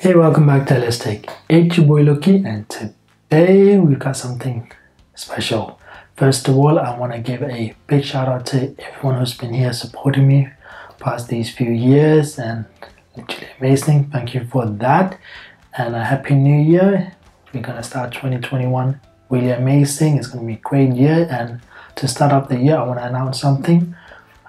Hey, welcome back to LS Tech. It's your boy Loki, and today we've got something special. First of all, I want to give a big shout out to everyone who's been here supporting me past these few years, and literally amazing. Thank you for that, and a happy new year. We're gonna start 2021 really amazing. It's gonna be a great year, and to start off the year, I want to announce something.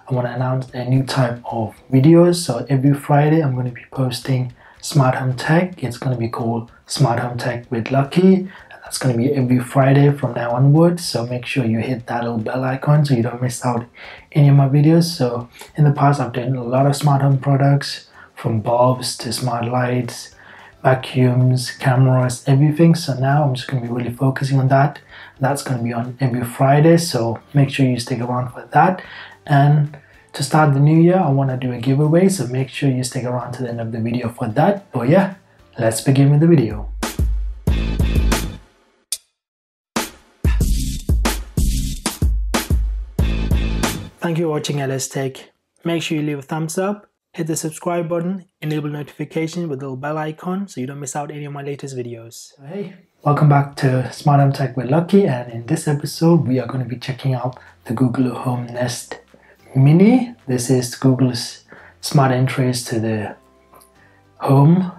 I want to announce a new type of videos. So every Friday, I'm going to be posting smart home tech. It's going to be called Smart Home Tech with Lucky. And that's going to be every Friday from now onwards. So make sure you hit that little bell icon so you don't miss out any of my videos. So in the past, I've done a lot of smart home products from bulbs to smart lights, vacuums, cameras, everything. So now I'm just going to be really focusing on that. That's going to be on every Friday. So make sure you stick around for that. And to start the new year, I want to do a giveaway, so make sure you stick around to the end of the video for that. But yeah, let's begin with the video. Thank you for watching LS Tech. Make sure you leave a thumbs up, hit the subscribe button, enable notifications with the little bell icon so you don't miss out any of my latest videos. Hey, welcome back to Smart Home Tech with Lucky and in this episode we are going to be checking out the Google Home Nest Mini. This is Google's smart entries to the home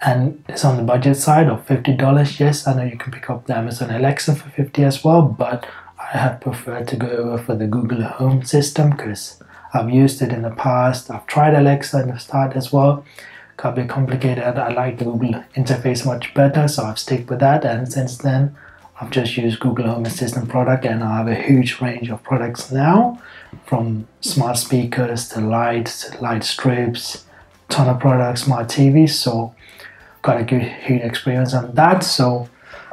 and it's on the budget side of $50. Yes, I know you can pick up the Amazon Alexa for 50 as well, but I have preferred to go over for the Google Home system because I've used it in the past. I've tried Alexa in the start as well. Got a bit complicated. I like the Google interface much better, so I've stuck with that. And since then, I've just used Google Home Assistant product, and I have a huge range of products now from smart speakers to lights, light strips, ton of products, smart TVs. So got a good huge experience on that. So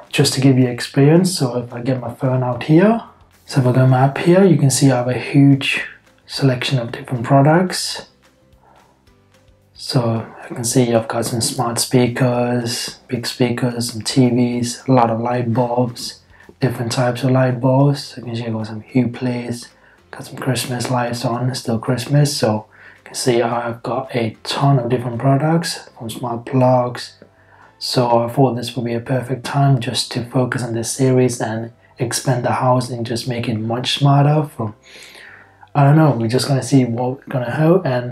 just to give you experience, so if I get my phone out here, so if I go my app here, you can see I have a huge selection of different products. So I can see I've got some smart speakers, big speakers, some TVs, a lot of light bulbs, different types of light bulbs. So you can see I've got some Hue Plays, got some Christmas lights on, still Christmas. So you can see I've got a ton of different products from smart plugs. So I thought this would be a perfect time just to focus on this series and expand the house and just make it much smarter from I don't know, we're just gonna see what we're gonna have and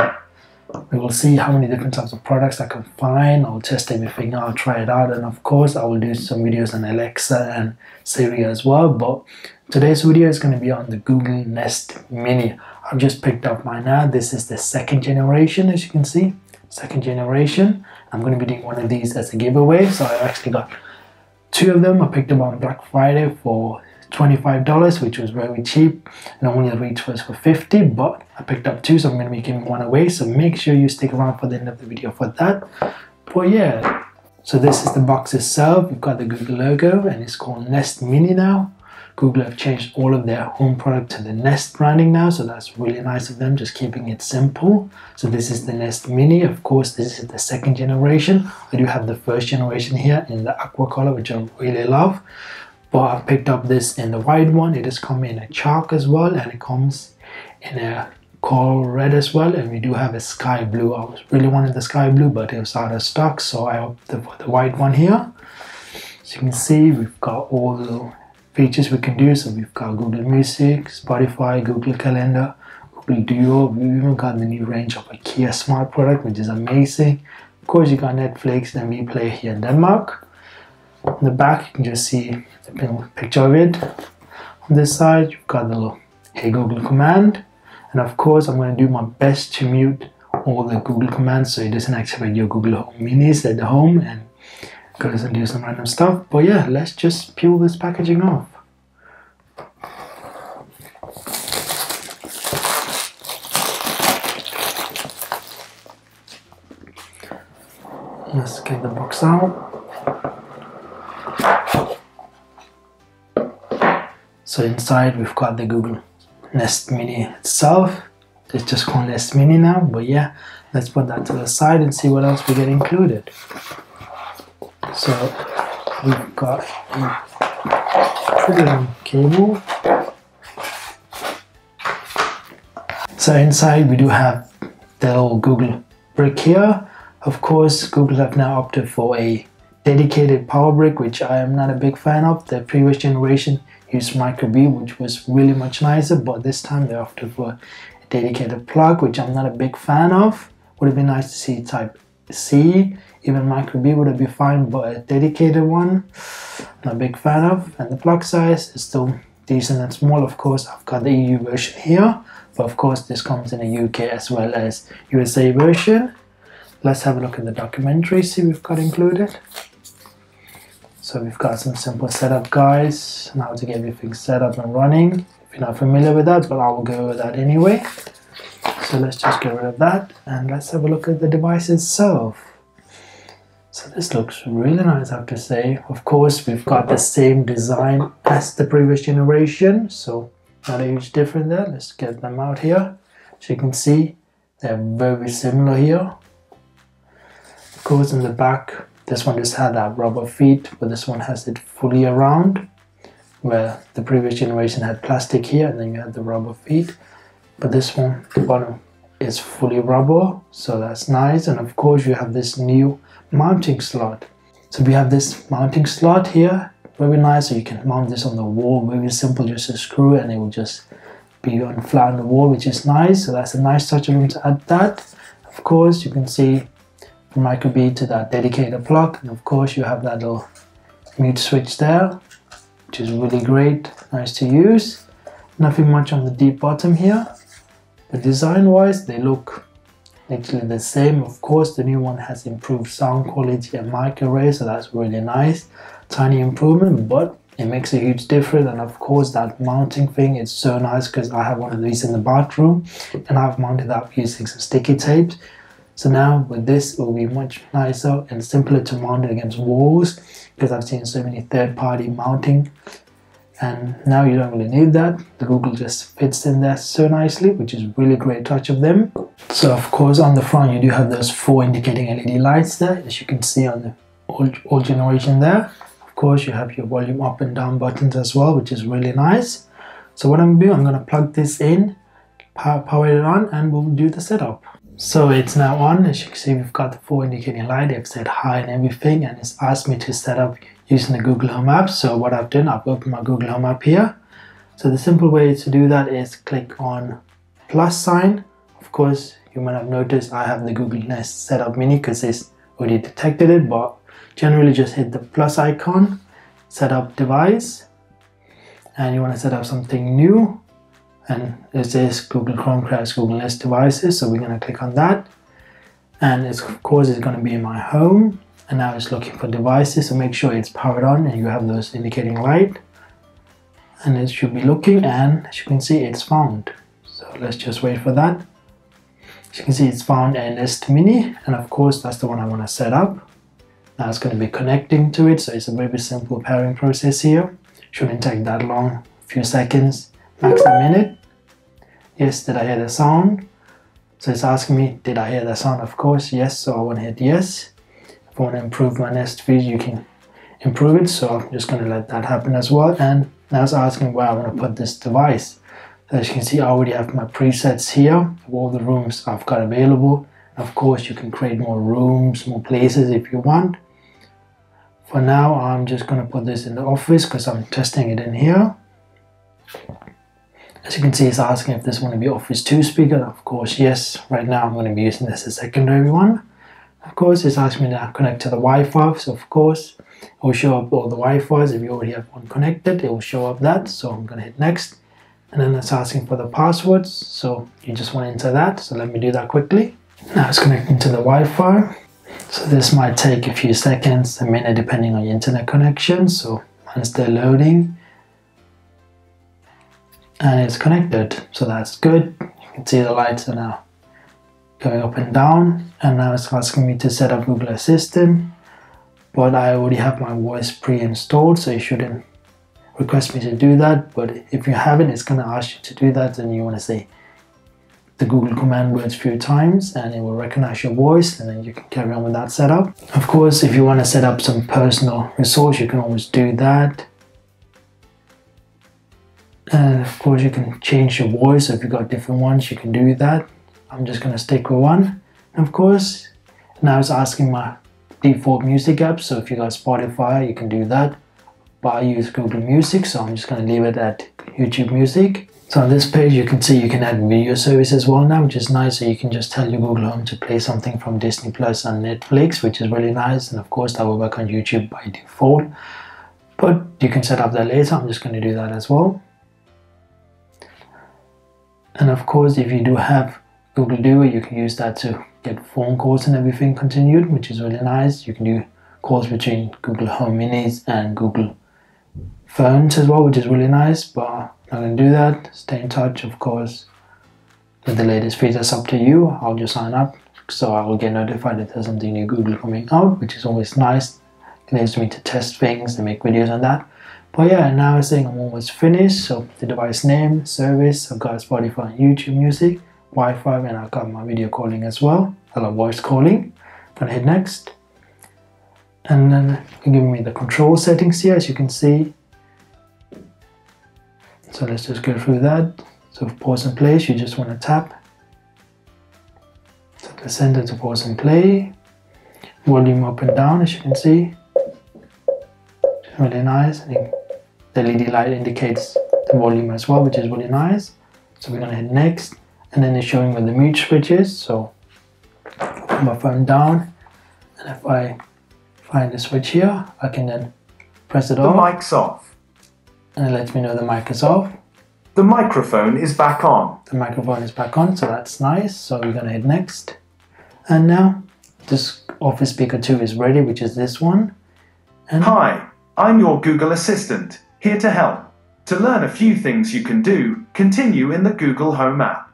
we will see how many different types of products I can find. I'll test everything out, I'll try it out, and of course, I will do some videos on Alexa and Siri as well. But today's video is going to be on the Google Nest Mini. I've just picked up mine now. This is the second generation, as you can see, second generation. I'm going to be doing one of these as a giveaway. So I actually got two of them. I picked them on Black Friday for $25 which was very cheap normally the rate was for 50 but I picked up two so I'm to be giving one away so make sure you stick around for the end of the video for that. But yeah so this is the box itself. We've got the Google logo and it's called Nest Mini now. Google have changed all of their home product to the Nest branding now so that's really nice of them just keeping it simple. So this is the Nest Mini. Of course this is the second generation. I do have the first generation here in the aqua color which I really love but I've picked up this in the white one. It is coming in a chalk as well and it comes in a coral red as well. And we do have a sky blue. I was really wanted the sky blue but it was out of stock so I opted for the white one here. So you can see we've got all the features we can do. So we've got Google Music Spotify Google Calendar Google Duo. We've even got the new range of IKEA smart product which is amazing. Of course you got Netflix and Viaplay here in Denmark on the back you can just see the picture of it. On this side you've got the little hey google command. And of course i'm going to do my best to mute all the google commands so it doesn't activate your google home minis at the home and goes and do some random stuff. But yeah let's just peel this packaging off. Let's get the box out So inside we've got the Google Nest Mini itself. It's just called Nest Mini now, but yeah, let's put that to the side and see what else we get included. So we've got a long cable. So inside we do have the little Google brick here. Of course, Google have now opted for a dedicated power brick, which I am not a big fan of. The previous generation micro B, which was really much nicer, but this time they opted for a dedicated plug, which I'm not a big fan of. Would have been nice to see type C, even micro B would have been fine, but a dedicated one, not a big fan of. And the plug size is still decent and small. Of course, I've got the EU version here, but of course this comes in a UK as well as USA version. Let's have a look at the documentary, see we've got included. So we've got some simple setup guys and how to get everything set up and running. If you're not familiar with that, but I will go over that anyway. So let's just get rid of that and let's have a look at the device itself. So this looks really nice I have to say. Of course we've got the same design as the previous generation so not a huge difference there. Let's get them out here. As you can see they're very similar here. Of course in the back this one just had that rubber feet but this one has it fully around where the previous generation had plastic here and then you had the rubber feet but this one the bottom is fully rubber so that's nice and of course you have this new mounting slot. So we have this mounting slot here, very nice. So you can mount this on the wall, very simple, just a screw and it will just be on flat on the wall, which is nice. So that's a nice touch. I'm to add that. Of course, you can see from micro B to that dedicated plug. And of course, you have that little mute switch there, which is really great, nice to use. Nothing much on the deep bottom here. But design wise, they look actually the same of course the new one has improved sound quality and mic array so that's really nice tiny improvement but it makes a huge difference and of course that mounting thing is so nice because I have one of these in the bathroom and I've mounted that using some sticky tapes so now with this it will be much nicer and simpler to mount it against walls because I've seen so many third-party mounting. And now you don't really need that. The google just fits in there so nicely which is really great touch of them. So of course on the front you do have those four indicating led lights there as you can see on the old, old generation there. Of course you have your volume up and down buttons as well which is really nice. So what i'm going to do i'm going to plug this in power, power it on and we'll do the setup so it's now on as you can see we've got the four indicating light I've said hi and everything and it's asked me to set up using the Google Home app. So what I've done, I've opened my Google Home app here. So the simple way to do that is click on plus sign. Of course, you might have noticed I have the Google Nest Setup Mini because it's already detected it, but generally just hit the plus icon, set up device, and you want to set up something new. And it says Google Chromecast Google Nest devices, so we're going to click on that. And it's, of course, it's going to be in my home. And now it's looking for devices. So make sure it's powered on and you have those indicating light. And it should be looking and as you can see it's found. So let's just wait for that. As you can see it's found a Nest Mini. And of course that's the one I want to set up. Now it's going to be connecting to it. So it's a very simple pairing process here. Shouldn't take that long. A few seconds max a minute yes did I hear the sound so it's asking me did I hear the sound of course yes so I want to hit yes if I want to improve my Nest feed, you can improve it. So I'm just going to let that happen as well. And now it's asking where I want to put this device. As you can see, I already have my presets here of all the rooms I've got available. Of course, you can create more rooms, more places if you want. For now, I'm just going to put this in the office because I'm testing it in here. As you can see, it's asking if this one to be Office 2 speaker. Of course, yes. Right now, I'm going to be using this as a secondary one. Of course, it's asking me to connect to the Wi-Fi. So of course, it will show up all the Wi-Fi's. If you already have one connected, it will show up that. So I'm going to hit next. And then it's asking for the passwords. So you just want to enter that. So let me do that quickly. Now it's connecting to the Wi-Fi. So this might take a few seconds, a minute, depending on your internet connection. So once they're loading, and it's connected. So that's good. You can see the lights are now going up and down and now it's asking me to set up Google Assistant but I already have my voice pre-installed so it shouldn't request me to do that but if you haven't it's going to ask you to do that and you want to say the Google command words a few times and it will recognize your voice and then you can carry on with that setup. Of course if you want to set up some personal resource you can always do that and of course you can change your voice if you've got different ones you can do that I'm just going to stick with one. Of course, Now it's asking my default music app. So if you got Spotify, you can do that. But I use Google Music, so I'm just going to leave it at YouTube Music. So on this page, you can see you can add video service as well now, which is nice. So you can just tell your Google Home to play something from Disney Plus and Netflix, which is really nice. And of course, that will work on YouTube by default. But you can set up that later. I'm just going to do that as well. And of course, if you do have Google Duo, you can use that to get phone calls and everything continued, which is really nice. You can do calls between Google Home Minis and Google phones as well, which is really nice. But I'm not gonna do that. Stay in touch, of course, with the latest features. Up to you. I'll just sign up, so I will get notified if there's something new Google coming out, which is always nice. It enables me to test things and make videos on that. But yeah, and now it's saying I'm almost finished. So the device name, service, I've got Spotify, and YouTube Music, Wi-Fi, and I've got my video calling as well. I love voice calling. Gonna hit next. And then giving me the control settings here, as you can see. So let's just go through that. So pause and play, you just want to tap. So the center to pause and play. Volume up and down, as you can see. Really nice. The LED light indicates the volume as well, which is really nice. So we're gonna hit next, and then it's showing where the mute switch is. So put my phone down, and if I find the switch here, I can then press it the off, The mic's off. and it lets me know the mic is off. The microphone is back on. The microphone is back on, so that's nice. So we're gonna hit next, and now this Office Speaker 2 is ready, which is this one. And Hi, I'm your Google Assistant, here to help. To learn a few things you can do, continue in the Google Home app.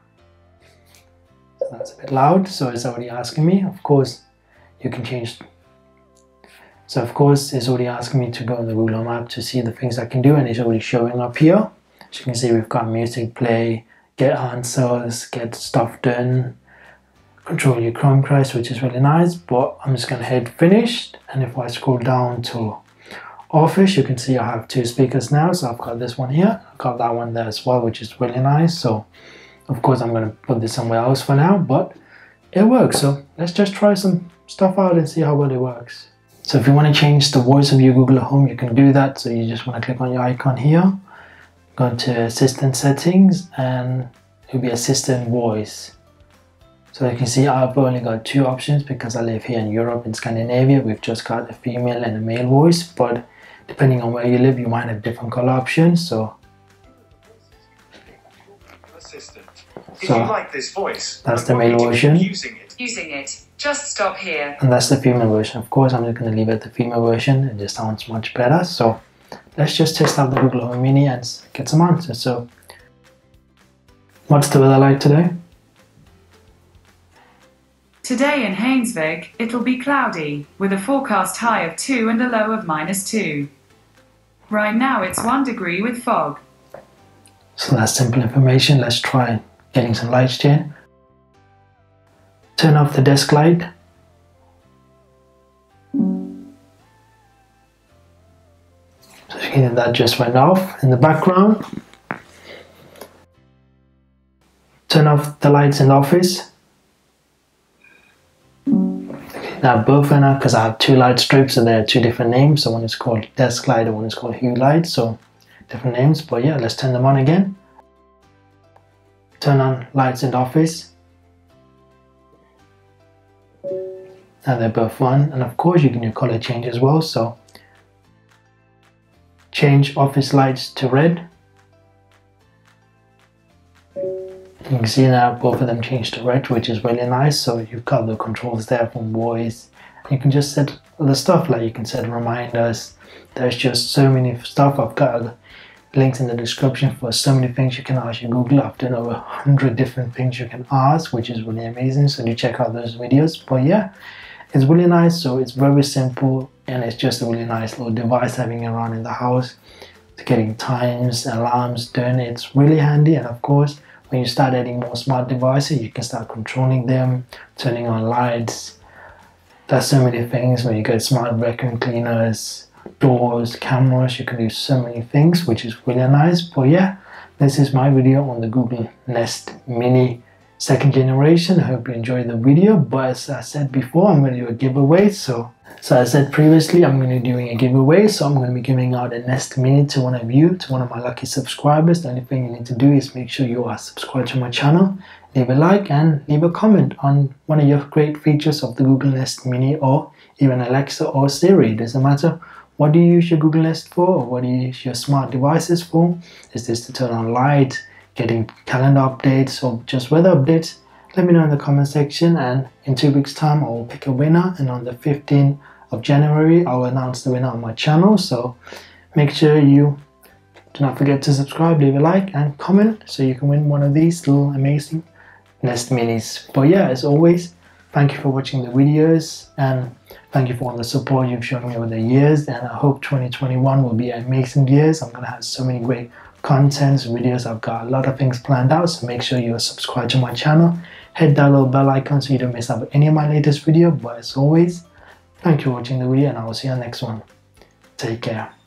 that's a bit loud, so it's already asking me. Of course, you can change. So of course, it's already asking me to go in the Google Home app to see the things I can do, and it's already showing up here. As you can see, we've got music play, get answers, get stuff done, control your Chromecast, which is really nice. But I'm just gonna hit finished, and if I scroll down to Office, you can see I have two speakers now. So I've got this one here, I've got that one there as well, which is really nice. So of course, I'm going to put this somewhere else for now, but it works. So let's just try some stuff out and see how well it works. So if you want to change the voice of your Google Home, you can do that. So you just want to click on your icon here, go to Assistant Settings, and it'll be Assistant Voice. So you can see I've only got two options because I live here in Europe in Scandinavia. We've just got a female and a male voice, but depending on where you live, you might have different color options. So Assistant. If So, you like this voice, that's the male version. Using it. Using it. Just stop here. and that's the female version. Of course, I'm just going to leave it the female version. It just sounds much better. So let's just test out the Google Home Mini and get some answers. So what's the weather like today? Today in Hainesvig, it'll be cloudy, with a forecast high of 2 and a low of minus 2. Right now it's 1 degree with fog. So that's simple information. Let's try getting some lights here. Turn off the desk light. So you can that just went off in the background. Turn off the lights in the office. Now both uh, went out because I have two light strips and they're two different names. So one is called desk light and one is called hue light. So different names, but yeah, let's turn them on again. Turn on lights in the office. Now they're both on, and of course you can do color change as well. So change office lights to red. You can see now both of them changed to red, which is really nice. So you've got the controls there from voice. You can just set other stuff like you can set reminders. There's just so many stuff. I've got links in the description for so many things you can ask your Google. I've done over 100 different things you can ask, which is really amazing. So do check out those videos. But yeah, it's really nice. So it's very simple and it's just a really nice little device having around in the house. It's getting times, alarms done. It's really handy. And of course, when you start adding more smart devices, you can start controlling them, turning on lights. There's so many things when you get smart vacuum cleaners, doors, cameras, you can do so many things, which is really nice. But yeah, this is my video on the Google Nest Mini second generation. I hope you enjoyed the video. But as I said before, I'm going to do a giveaway. So, so I said previously, I'm going to be doing a giveaway. So I'm going to be giving out a Nest Mini to one of you, to one of my lucky subscribers. The only thing you need to do is make sure you are subscribed to my channel, leave a like, and leave a comment on one of your great features of the Google Nest Mini or even Alexa or Siri. It doesn't matter what do you use your Google Nest for or what do you use your smart devices for. Is this to turn on light? Getting calendar updates or just weather updates, let me know in the comment section. And in two weeks time I will pick a winner. And on the 15th of January I will announce the winner on my channel. So make sure you do not forget to subscribe, leave a like and comment so you can win one of these little amazing Nest Minis. But yeah, as always, thank you for watching the videos. And thank you for all the support you've shown me over the years. And I hope 2021 will be an amazing year. I'm going to have so many great contents, videos. I've got a lot of things planned out, so make sure you subscribe to my channel. Hit that little bell icon so you don't miss out any of my latest video. But as always, thank you for watching the video and I will see you next one. Take care.